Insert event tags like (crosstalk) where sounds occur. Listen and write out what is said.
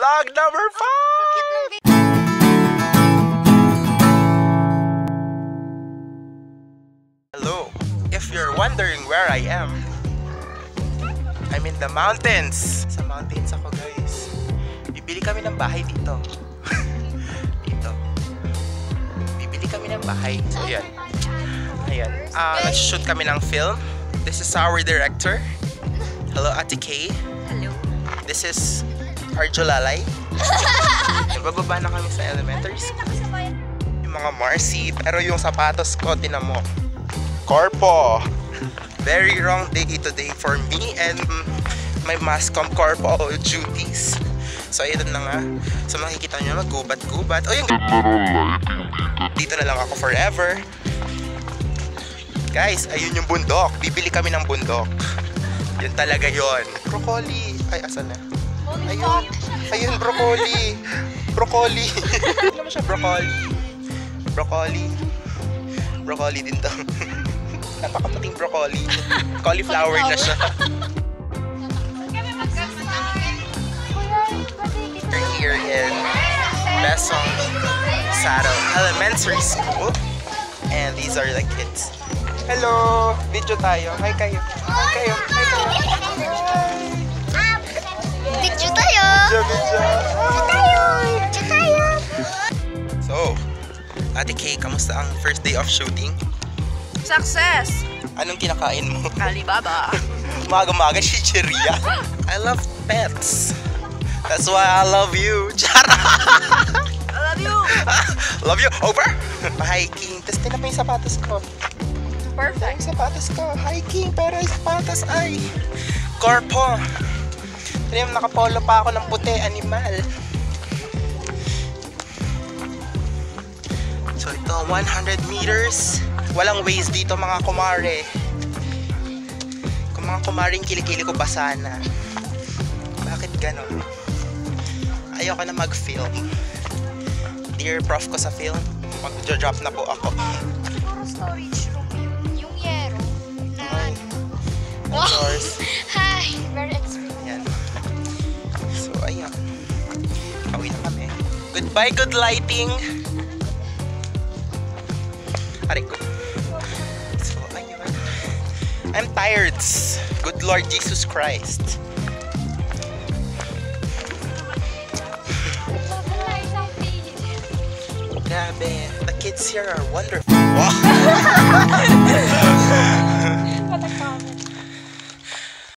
Vlog number 5! Hello. If you're wondering where I am, I'm in the mountains. Sa mountains ako guys. Bibili kami ng bahay dito. (laughs) dito. Bibili kami ng bahay. Ayan. Ayan. Ah, nag-shoot kami ng film. This is our director. Hello, Ate Kay. Hello. This is Arjo Lalay. (laughs) Nagbababa na kami sa elementary school. Yung mga Marcy, pero yung sapatos ko, tinan mo. Corpo. (laughs) Very wrong day today for me and my mascom corpo duties. So, ayun na nga. So, makikita nyo, maggubat-gubat. O, yung dito na lang ako forever. Guys, ayun yung bundok. Bibili kami ng bundok. Yun talaga yon. Broccoli. Ay, asan na? Ayun. Ayun, broccoli. Broccoli. Ano naman siya, broccoli. Broccoli. Broccoli din to. (laughs) Napakaputing broccoli. Cauliflower na siya. We're here in Besong Saro Elementary School. And these are the kids. Hello! Video tayo. Hi kayo. Hi kayo. Hi kayo. Picture Ate Kay, kamusta ang first day of shooting? Success! Anong kinakain mo? (laughs) Alibaba. Maga-maga, chicheria. I love pets. That's why I love you. (laughs) Chara! I love you! (laughs) love you. Over. Hiking. Tapos tinan mo yung sapatos ko. Perfect. Yung sapatos ko. Hiking. Pero yung sapatos ay... Corpo. Tinan mo, nakapolo pa ako ng puti. Animal. So ito, 100 meters. Walang ways dito mga kumare. Kung mga kumaring kilikili ko basa na. Bakit ganon? Ayoko na mag-film. Dear prof ko sa film, mag-drop na po ako. Storage room yun. Yung yero. Na Ay, ano. of course. (laughs) Hi! Very expensive. Yan. So, ayan. Pauwi na kami. Goodbye, good lighting! Aray ko. So, ayun. I'm tired. Good Lord Jesus Christ. Grabe. The kids here are wonderful. Wow. (laughs) (laughs)